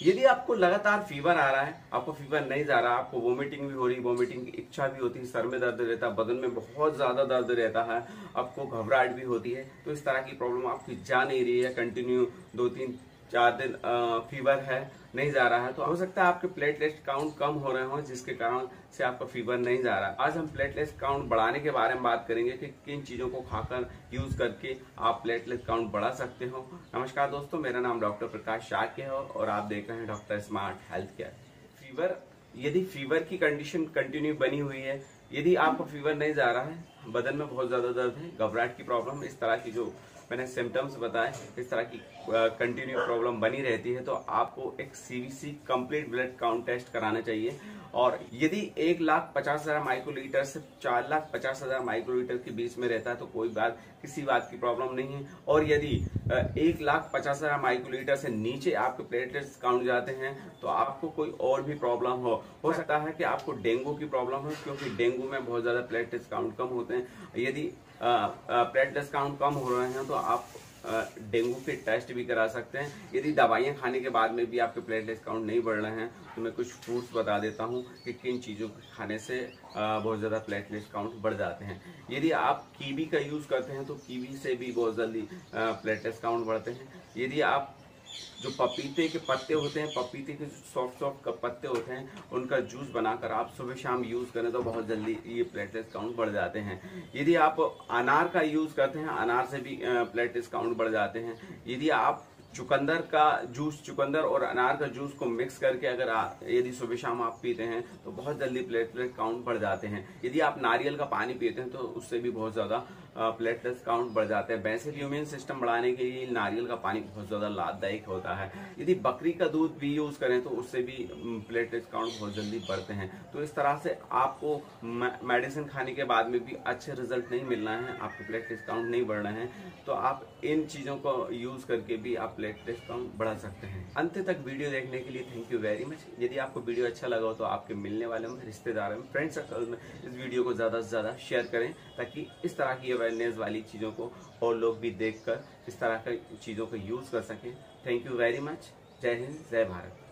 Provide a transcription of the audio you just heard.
यदि आपको लगातार फीवर आ रहा है, आपको फीवर नहीं जा रहा, आपको वोमिटिंग भी हो रही वोमिटिंग की इच्छा भी होती है सर में दर्द रहता है बदन में बहुत ज़्यादा दर्द रहता है, आपको घबराहट भी होती है तो इस तरह की प्रॉब्लम आपकी जा नहीं रही है कंटिन्यू दो तीन चार दिन फीवर है, नहीं जा रहा है तो हो सकता है आपके प्लेटलेट काउंट कम हो रहे हो, जिसके कारण से आपका फीवर नहीं जा रहा है। आज हम प्लेटलेट काउंट बढ़ाने के बारे में बात करेंगे कि किन चीज़ों को खाकर यूज़ करके आप प्लेटलेट काउंट बढ़ा सकते हो। नमस्कार दोस्तों, मेरा नाम डॉक्टर प्रकाश शाह के है और आप देख रहे हैं doctor smart health care fever यदि फीवर की कंडीशन कंटिन्यू बनी हुई है, यदि आपको फीवर नहीं जा रहा है, बदन में बहुत ज़्यादा दर्द है, घबराहट की प्रॉब्लम इस तरह की जो मैंने सिम्टम्स बताए, इस तरह की कंटिन्यू प्रॉब्लम बनी रहती है तो आपको एक CVC complete blood count test कराना चाहिए। और यदि एक लाख पचास हज़ार माइक्रोलीटर से चार लाख पचास हज़ार माइक्रोलीटर के बीच में रहता है तो कोई बात, किसी बात की प्रॉब्लम नहीं है। और यदि एक लाख पचास हज़ार माइक्रोलीटर से नीचे आपके प्लेटलेट्स काउंट जाते हैं तो आपको कोई और भी प्रॉब्लम हो। हो सकता है कि आपको डेंगू की प्रॉब्लम हो, क्योंकि डेंगू में बहुत ज़्यादा प्लेटलेट्स काउंट कम होते हैं। यदि प्लेटलेट्स काउंट कम हो रहे हैं तो आप डेंगू के टेस्ट भी करा सकते हैं। यदि दवाइयाँ खाने के बाद में भी आपके प्लेटलेट काउंट नहीं बढ़ रहे हैं तो मैं कुछ फ्रूट्स बता देता हूँ कि किन चीज़ों के खाने से बहुत ज़्यादा प्लेटलेट काउंट बढ़ जाते हैं। यदि आप कीवी का यूज़ करते हैं तो कीवी से भी बहुत जल्दी प्लेटलेट काउंट बढ़ते हैं। यदि आप जो पपीते के पत्ते होते हैं, पपीते के जो सॉफ्ट सॉफ्ट पत्ते होते हैं, उनका जूस बनाकर आप सुबह शाम यूज़ करें तो बहुत जल्दी ये प्लेटलेट्स काउंट बढ़ जाते हैं। यदि आप अनार का यूज़ करते हैं, अनार से भी प्लेटलेट्स काउंट बढ़ जाते हैं। यदि आप चुकंदर का जूस चुकंदर और अनार का जूस को मिक्स करके अगर यदि सुबह शाम आप पीते हैं तो बहुत जल्दी प्लेटलेट काउंट बढ़ जाते हैं। यदि आप नारियल का पानी पीते हैं तो उससे भी बहुत ज़्यादा प्लेटलेट्स काउंट बढ़ जाते हैं। वैसे भी इम्यून सिस्टम बढ़ाने के लिए नारियल का पानी बहुत ज़्यादा लाभदायक होता है। यदि बकरी का दूध भी यूज़ करें तो उससे भी प्लेटलेट्स काउंट बहुत जल्दी बढ़ते हैं। तो इस तरह से आपको मेडिसिन खाने के बाद में भी अच्छे रिज़ल्ट नहीं मिलना है, आपके प्लेटलेट्स काउंट नहीं बढ़ रहे हैं तो आप इन चीज़ों को यूज़ करके भी आप प्लेटलेट्स काउंट बढ़ा सकते हैं। अंत तक वीडियो देखने के लिए थैंक यू वेरी मच यदि आपको वीडियो अच्छा लगा हो तो आपके मिलने वाले में रिश्तेदार में फ्रेंड सर्कल में इस वीडियो को ज़्यादा से ज़्यादा शेयर करें, ताकि इस तरह की अवेयरनेस वाली चीज़ों को और लोग भी देखकर इस तरह की चीज़ों को यूज़ कर सकें। थैंक यू वेरी मच जय हिंद जय भारत